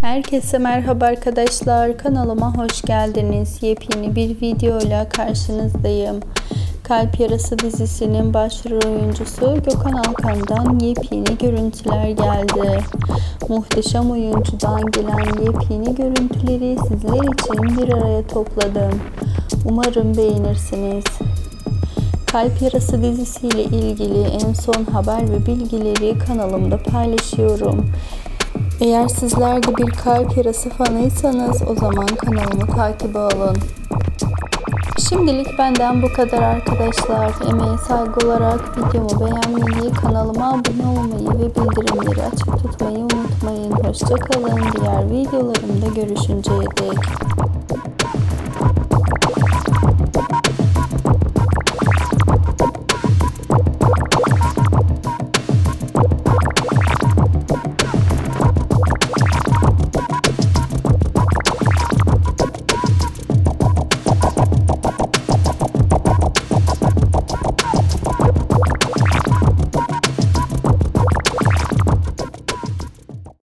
Herkese merhaba arkadaşlar. Kanalıma hoş geldiniz. Yepyeni bir videoyla karşınızdayım. Kalp Yarası dizisinin başrol oyuncusu Gökhan Alkan'dan yepyeni görüntüler geldi. Muhteşem oyuncudan gelen yepyeni görüntüleri sizler için bir araya topladım. Umarım beğenirsiniz. Kalp Yarası dizisiyle ilgili en son haber ve bilgileri kanalımda paylaşıyorum. Eğer sizler de bir kalp yarası fanıysanız o zaman kanalımı takip alın. Şimdilik benden bu kadar arkadaşlar. Emeğe saygı olarak videomu beğenmeyi, kanalıma abone olmayı ve bildirimleri açık tutmayı unutmayın. Hoşçakalın. Diğer videolarımda görüşünceye dek.